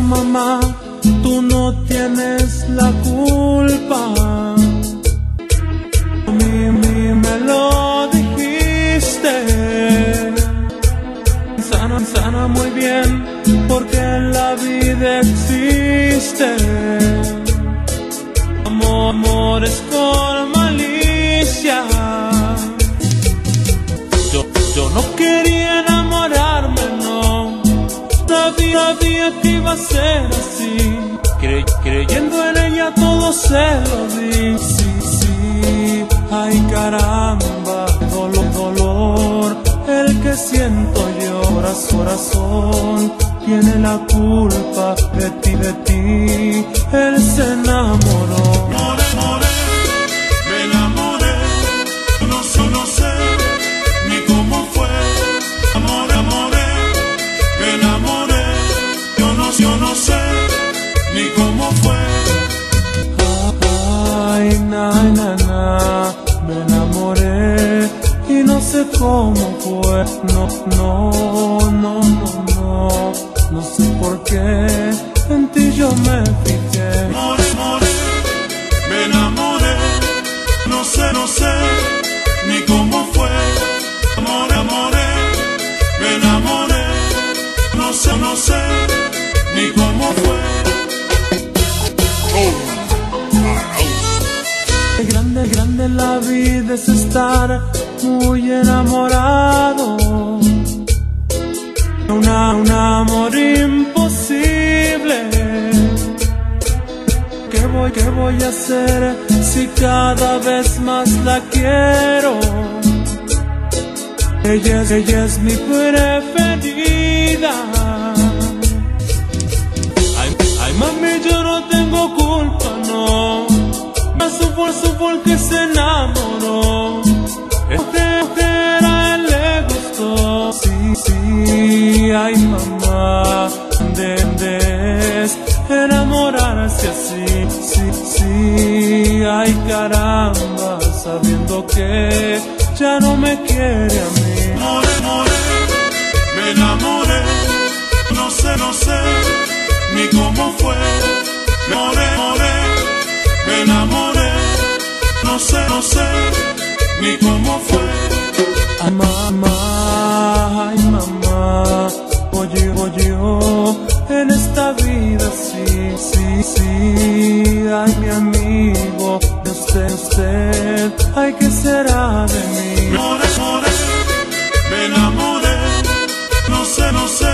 mamá, tú no tienes la culpa. A mí, mí me lo dijiste. Sana, sana muy bien, porque la vida existe. Amor, amor es con Sabía, que iba a ser así. Cre- creyendo en ella todo se lo di. Sí, sí, ay caramba, dolor, dolor. El que siento yo, corazón, tiene la culpa de ti, de ti. Él se enamoró. More, more, sé cómo fue. No, no, no, no, no, no sé por qué en ti yo me fijé. More, more, me enamoré, no sé, no sé ni cómo fue. Amor, amoré, me enamoré, no sé, no sé ni cómo fue. Grande, grande la vida es estar muy enamorado. Una, un amor imposible. ¿Qué voy, qué voy a hacer si cada vez más la quiero? Ella, es- ella es mi preferida. Ay, ay, mami, yo no tengo culpa, no. Me supo, supo el que se enamoró. Ay, mamá. Debes enamorarse así. Sí, sí, ay, caramba. Sabiendo que ya no me quiere a mí. More, more, me enamoré, no sé, no sé ni cómo fue. More, more, me enamoré, no sé, no sé ni cómo fue. Sí, sí, sí, ay, mi amigo, de usted, usted, ay, ¿qué será de mí? More, more, me enamoré, no sé, no sé